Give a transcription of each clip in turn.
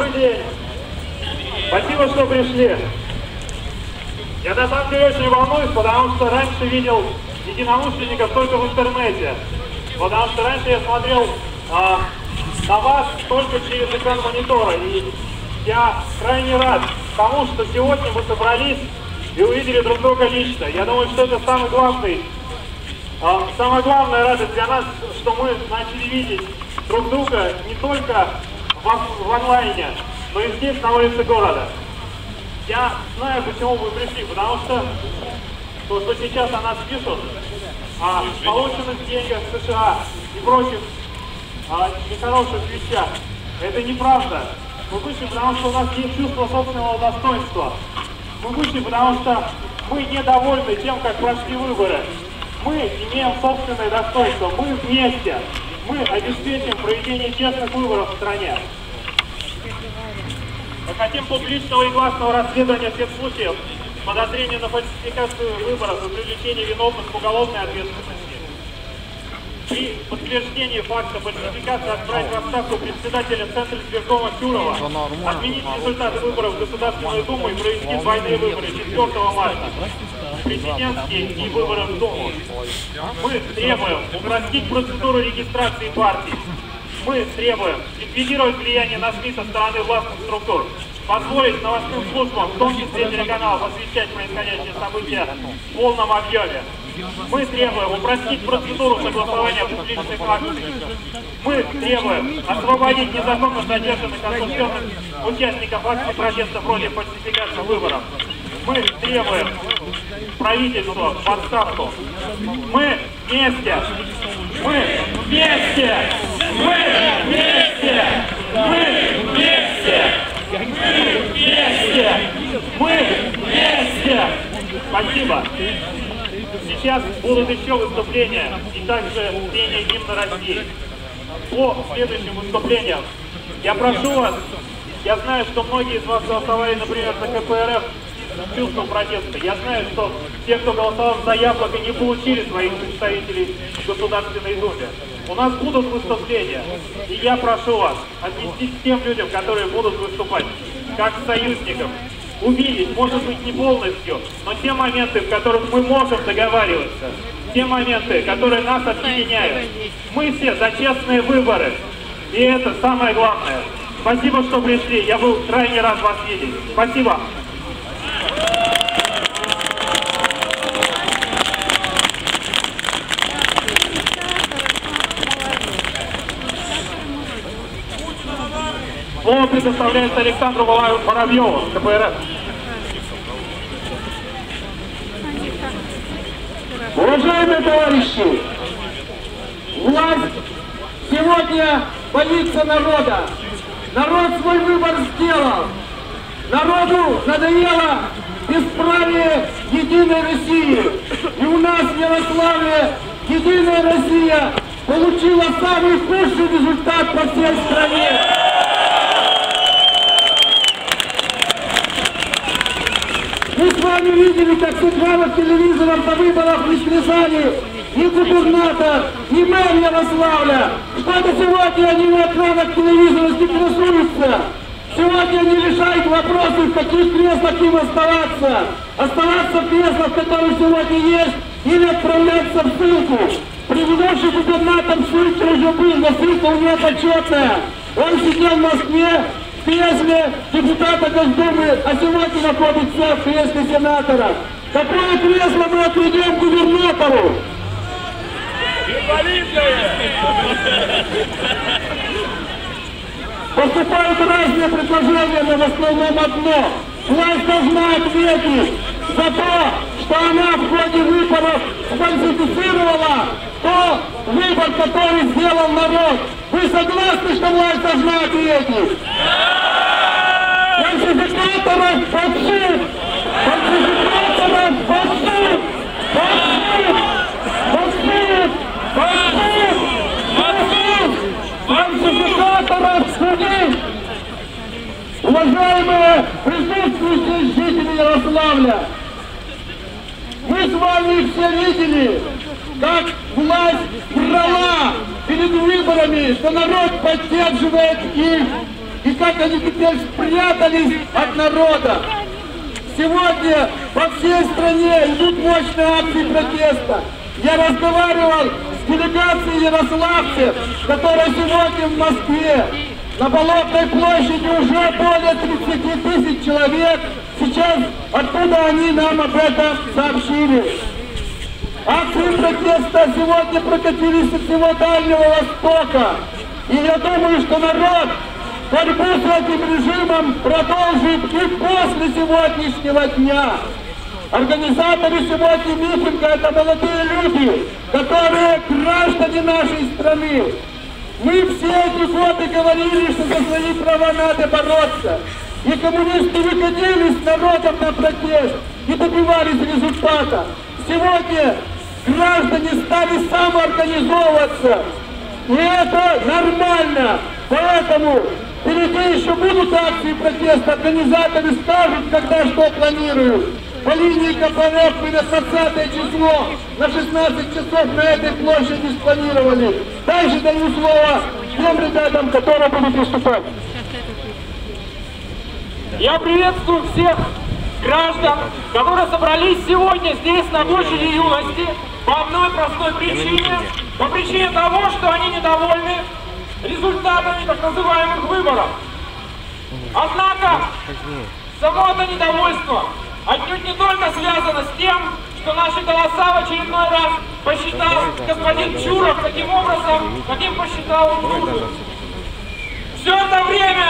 Добрый день. Спасибо, что пришли. Я на самом деле очень волнуюсь, потому что раньше видел единомышленников только в интернете. Потому что раньше я смотрел а, на вас только через экран монитора. И я крайне рад тому, что сегодня мы собрались и увидели друг друга лично. Я думаю, что это самый главный, а, самая главная радость для нас, что мы начали видеть друг друга не только в, в онлайне, но и здесь, на улице города. Я знаю, почему вы пришли, потому что то, что сейчас о нас пишут, о полученных деньгах в США и прочих а, нехороших вещах, это неправда. Мы вышли, потому что у нас есть чувство собственного достоинства. Мы вышли, потому что мы недовольны тем, как прошли выборы. Мы имеем собственное достоинство. Мы вместе. Мы обеспечим проведение честных выборов в стране. Мы хотим публичного и гласного расследования всех случаев подозрения на фальсификацию выборов и привлечение виновных к уголовной ответственности. При подтверждении факта фальсификации отправить в отставку председателя Центра избиркома Чурова, отменить результаты выборов в Государственную Думу и провести двойные выборы 4 марта президентские и выборы в Думу. Мы требуем упростить процедуру регистрации партий, мы требуем ликвидировать влияние на СМИ со стороны властных структур, позволить новостным службам, в том числе телеканалов, освещать происходящие события в полном объеме. Мы требуем упростить процедуру согласования публичных акций. Мы требуем освободить незаконно задержанных осужденных участников акций протеста против фальсификации выборов. Мы требуем правительства в отставку. Мы вместе! Мы вместе! Мы вместе! Мы вместе! Мы вместе! Мы вместе! Спасибо! Сейчас будут еще выступления и также пение гимна России. По следующим выступлениям я прошу вас, я знаю, что многие из вас голосовали, например, за КПРФ чувством протеста. Я знаю, что те, кто голосовал за яблоко, не получили своих представителей в Государственной Думе. У нас будут выступления, и я прошу вас отнестись к тем людям, которые будут выступать, как союзникам, увидеть, может быть, не полностью, но те моменты, в которых мы можем договариваться, те моменты, которые нас объединяют. Мы все за честные выборы, и это самое главное. Спасибо, что пришли, я был крайне рад вас видеть. Спасибо. Слово предоставляется Александру Воробьеву, КПРФ. Уважаемые товарищи, власть сегодня боится народа. Народ свой выбор сделал. Народу надоело бесправие Единой России. И у нас в Ярославле Единая Россия получила самый худший результат по всей стране. Мы с вами видели, как с экранов телевизоров на выборах не срезали ни губернатор, ни мэр Ярославля. Что-то сегодня они на экранах телевизора интересуются. Сегодня они решают вопросы, в каких креслах им оставаться. Оставаться в креслах, которые сегодня есть, или отправляться в ссылку. Предыдущий губернатор ссылки уже был, но ссылка у него почетная. Он сидел в Москве, в кресле депутата Госдумы, а сегодня находится в кресле сенатора. Какое кресло мы отведем губернатору? Поступают разные предложения, но в основном одно. Власть должна ответить за то, что она в ходе выборов сфальсифицировала то выбор, который сделал народ. Вы согласны, что власть должна ответить? Фальсификаторов под суд! Фальсификаторов под суд! Под суд! Под суд! Под суд! Под суд! Фальсификаторов судить! Уважаемые присутствующие жители Ярославля, мы с вами все видели, как власть врала перед выборами, что народ поддерживает их и как они теперь спрятались от народа. Сегодня по всей стране идут мощные акции протеста. Я разговаривал с делегацией ярославцев, которая сегодня в Москве. На Болотной площади уже более 30 тысяч человек. Сейчас оттуда они нам об этом сообщили. Акции протеста сегодня прокатились со всего Дальнего Востока. И я думаю, что народ борьбу с этим режимом продолжит и после сегодняшнего дня. Организаторы сегодня митинга – это молодые люди, которые граждане нашей страны. Мы все эти годы говорили, что за свои права надо бороться. И коммунисты выходили с народом на протест и добивались результата. Сегодня граждане стали самоорганизовываться. И это нормально. Поэтому впереди еще будут акции протеста. Организаторы скажут, когда что планируют. По линии КПРФ мы на 20 число, на 16 часов на этой площади спланировали. Дальше даю слово тем ребятам, которые будут выступать. Я приветствую всех граждан, которые собрались сегодня здесь, на площади юности, по одной простой причине. По причине того, что они недовольны результатами так называемых выборов. Однако, само это недовольство отнюдь не только связано с тем, что наши голоса в очередной раз посчитал господин Чуров таким образом, каким посчитал он нужным. Все это время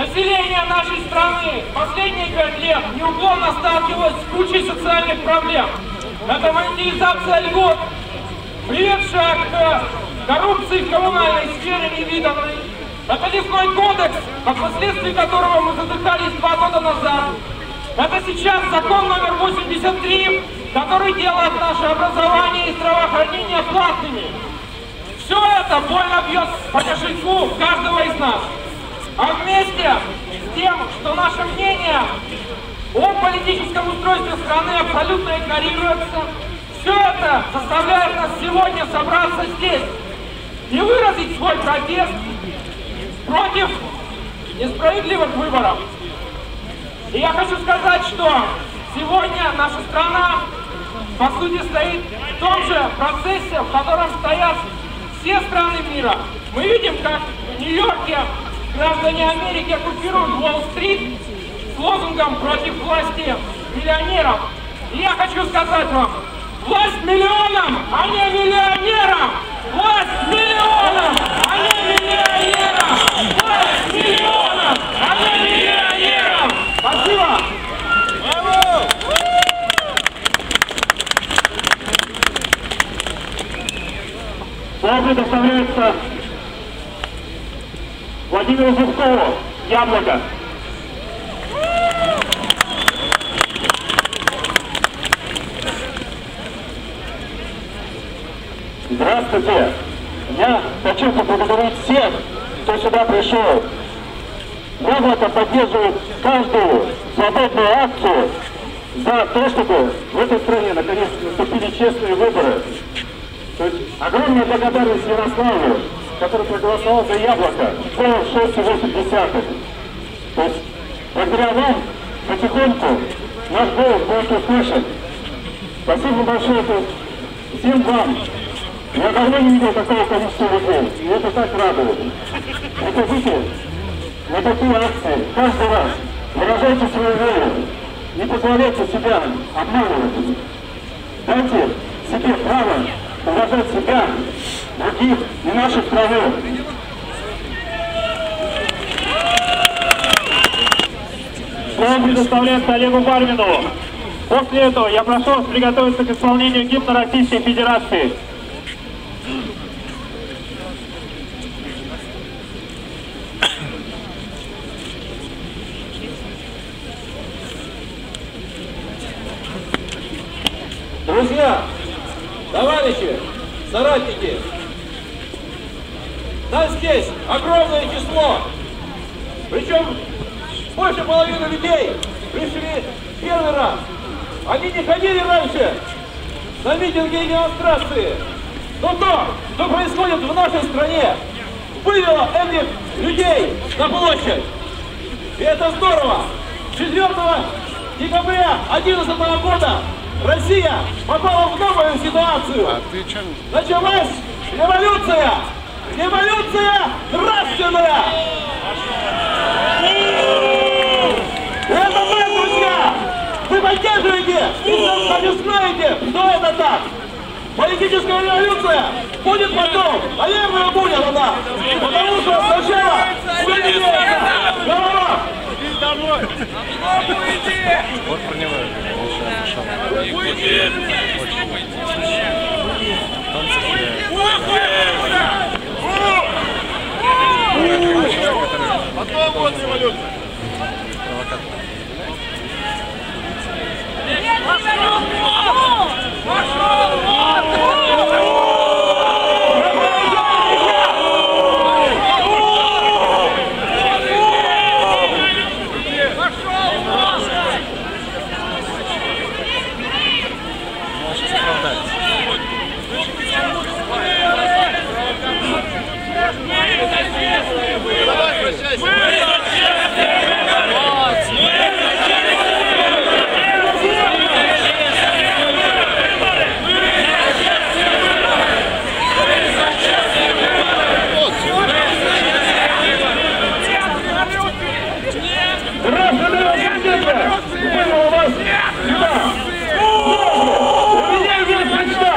население нашей страны последние пять лет неуклонно сталкивалось с кучей социальных проблем. Это монетизация льгот, приведшая к коррупции в коммунальной сфере невиданной. Это лесной кодекс, о последствии которого мы задыхались два года назад. Это сейчас закон номер 83, который делает наше образование и здравоохранение платными. Все это больно бьет по кошельку каждого из нас. А вместе с тем, что наше мнение о политическом устройстве страны абсолютно игнорируется, все это заставляет нас сегодня собраться здесь и выразить свой протест против несправедливых выборов. И я хочу сказать, что сегодня наша страна, по сути, стоит в том же процессе, в котором стоят все страны мира. Мы видим, как в Нью-Йорке граждане Америки оккупируют Уолл-стрит с лозунгом против власти миллионеров. И я хочу сказать вам, власть миллионам, а не миллионерам! Власть миллионам, а не миллионерам! Власть миллионам, а не миллионерам! Спасибо! Слово предоставляется Владимиру Зубкову. Яблоко. Здравствуйте! Я хочу поблагодарить всех, кто сюда пришел. Яблоко поддерживает каждую свободную акцию за то, чтобы в этой стране наконец наступили честные выборы. То есть огромная благодарность Ярославу, который проголосовал за яблоко, целых 6,8. То есть благодаря вам потихоньку наш голос будет услышан. Спасибо большое всем вам. Я давно не видел такого количества людей, и это так радует. Приходите на такие акции каждый раз, выражайте свою волю, не позволяйте себя обманывать. Дайте себе право уважать себя, других и нашу страну. Слово предоставляется Олегу Барминову. После этого я прошу вас приготовиться к исполнению гимна Российской Федерации. Друзья, товарищи, соратники, нас здесь огромное число. Причем больше половины людей пришли первый раз. Они не ходили раньше на митинги и демонстрации. Но то, что происходит в нашей стране, вывела этих людей на площадь. И это здорово. 4 декабря 2011 года Россия попала в новую ситуацию. Началась революция. Революция нравственная. Это мы, друзья. Вы поддерживаете и сами знаете, что это так. Политическая революция будет потом, наверное, будет она. Потому что сначала вылезет голова. Вот про него я слышал. И очень, Потом вот революция. Давай, прощайся. Граждане России, вывел вас сюда. У меня есть мечта,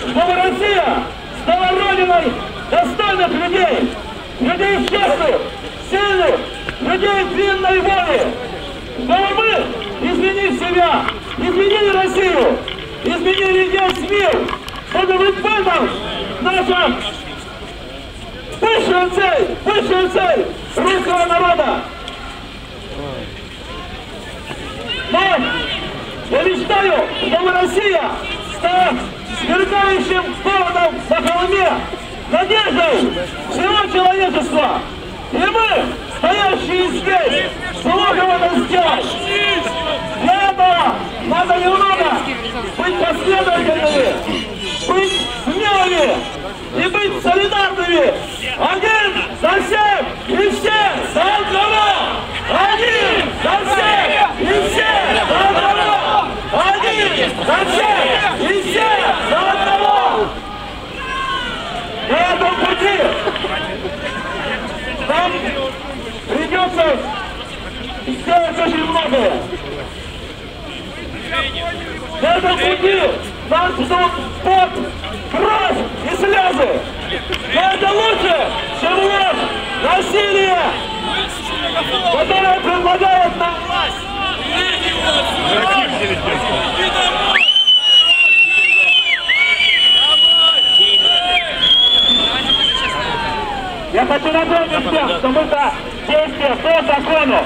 чтобы Россия стала родиной достойных людей, людей честных, сильных, людей длинной воли. Чтобы мы, изменив себя, изменили Россию, изменили весь мир, чтобы вот в этом наша высшая цель, высшая цель русского народа. Но я мечтаю, чтобы Россия стала сверкающим городом на холме, надеждой всего человечества. И мы, стоящие здесь, сможем это сделать. Для этого надо немного быть последовательными, быть смелыми и быть солидарными. Один за всех и все за одного! Один за всех и все за одного! Один за всех и все за одного! На этом пути нам придется На этом пути нас ждут пот, кровь и слезы. Но это лучше, чем ложь, насилие, которое предлагает нам власть. Я хочу напомнить всем, что мы за действия по закону.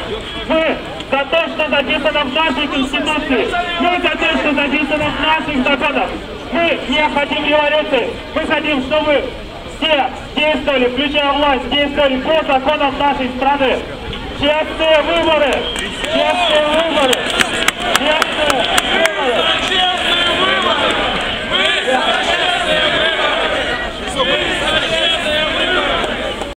Мы за то, что записано в нашей Конституции, мы за то, что записано в наших законах. Мы не хотим революции, мы хотим, чтобы все действовали, включая власть, действовали по законам нашей страны. Честные выборы! Честные выборы! Честные выборы!